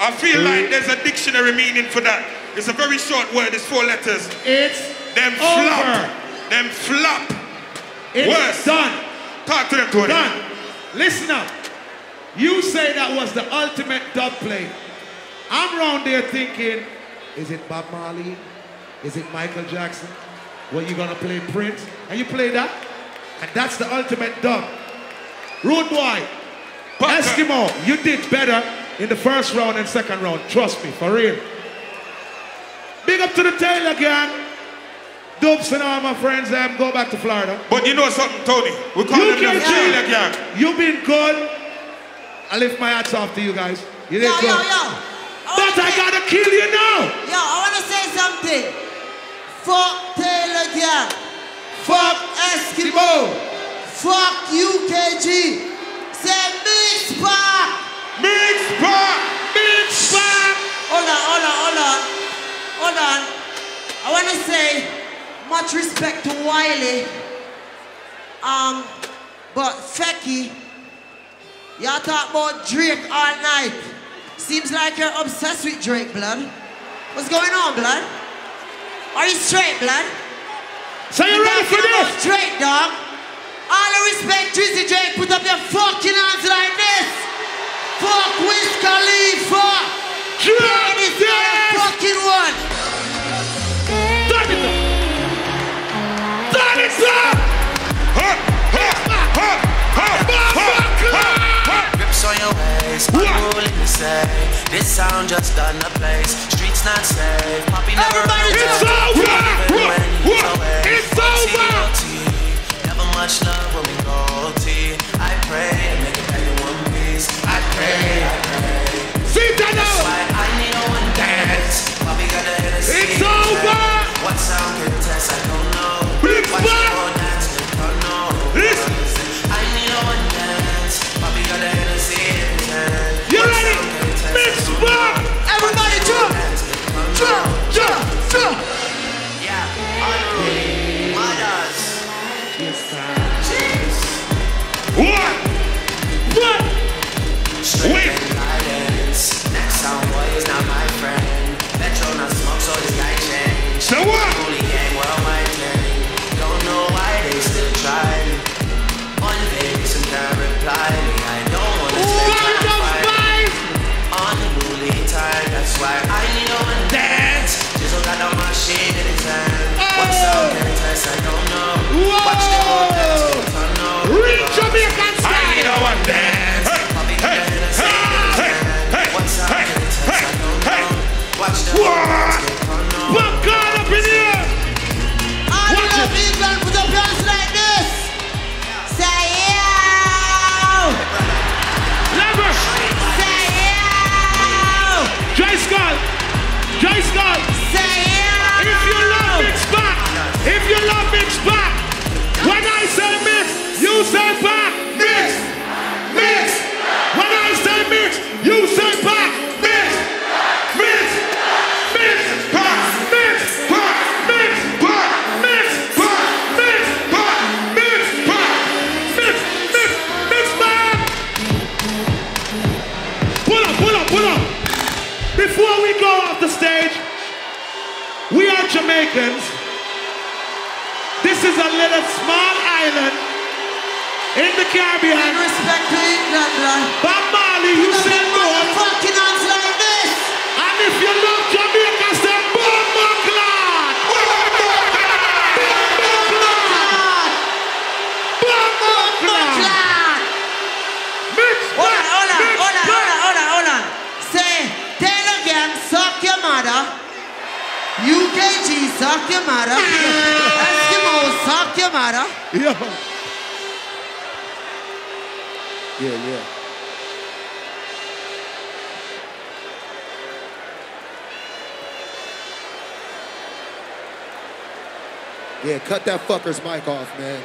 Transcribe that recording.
I feel like there's a dictionary meaning for that. It's a very short word, it's four letters. It's Them over. flop. Them flop. It's Worse. done. Talk to them, Tony. Done. Listen up. You say that was the ultimate dub play. I'm round there thinking, is it Bob Marley? Is it Michael Jackson? Were you gonna play Prince? And you play that? And that's the ultimate dub. Rude boy, But- Eskimo, you did better in the first round and second round. Trust me, for real. Big up to the tail again. Dubs and all my friends, um, go back to Florida. But you know something, Tony? We call You them the can Taylor do. You've been good. I lift my hats off to you guys. You did Yo, good. yo, yo. But I gotta kill you now. Yo, I want to say something. Fuck Taylor Gang. Fuck Eskimo. Fuck UKG. Say Mixpak. Mix Park! Mix back. Hold on, hold on, hold on. Hold on. I want to say much respect to Wiley. Um, but Fekky, y'all talk about Drake all night. Seems like you're obsessed with Drake, blood. What's going on, blood? Are you straight, blood? So you ready for this? Straight, dog. All the respect, Drizzy Drake, put up your fucking hands like this. Your waist, unruly to say. This sound just done the place. Streets not safe. Poppy never Everybody It's over. it. Even when he's What? away. It's over. Never much love when we go T. I pray to make it back in one piece. I pray, I pray. Why I Jamaicans. This is a little small island in the Caribbean. Eskimo. Yo. Yeah, yeah. Yeah, cut that fucker's mic off, man.